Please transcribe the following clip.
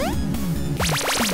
あ!